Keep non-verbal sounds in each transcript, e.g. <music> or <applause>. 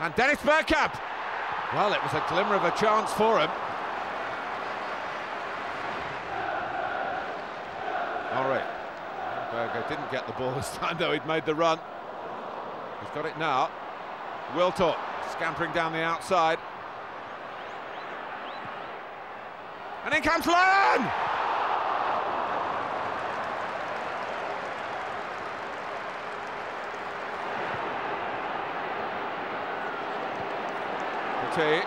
And Dennis Bergkamp. Well, it was a glimmer of a chance for him. All right. Berger didn't get the ball this time, though. He'd made the run. He's got it now. Wiltord scampering down the outside. And in comes Lahan! Petit,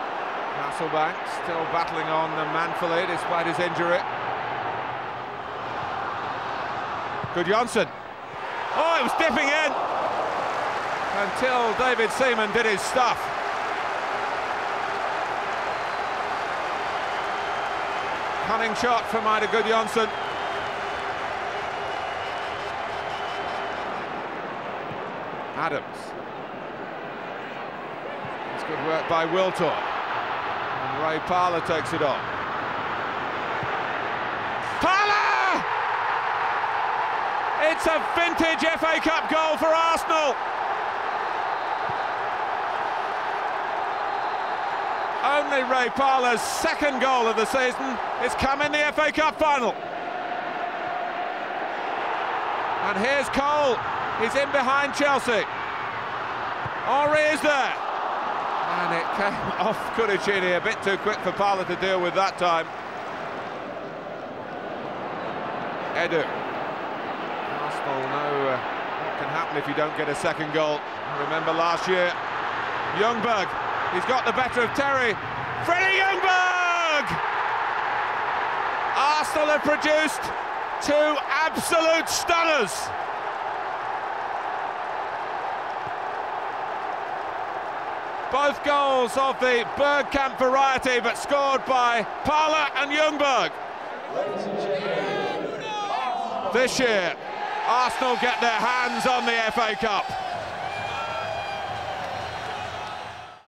Hasselbaink still battling on the manfully despite his injury. Gudjohnsen. Oh, it was dipping in until David Seaman did his stuff. Cunning shot from Eidur Gudjohnsen. Adams. It's good work by Wiltord. And Ray Parlour takes it on. Parlour! It's a vintage FA Cup goal for Arsenal. Only Ray Parlour's second goal of the season. It's come in the FA Cup final. And here's Cole. He's in behind Chelsea. Henry is there. And it came <laughs> off Cudicini a bit too quick for Parlour to deal with that time. Edu. Arsenal know uh, what can happen if you don't get a second goal. Remember last year, Ljungberg, he's got the better of Terry. Freddie Ljungberg! Arsenal have produced two absolute stunners. Both goals of the Bergkamp variety, but scored by Parlour and Ljungberg. This year, Arsenal get their hands on the FA Cup.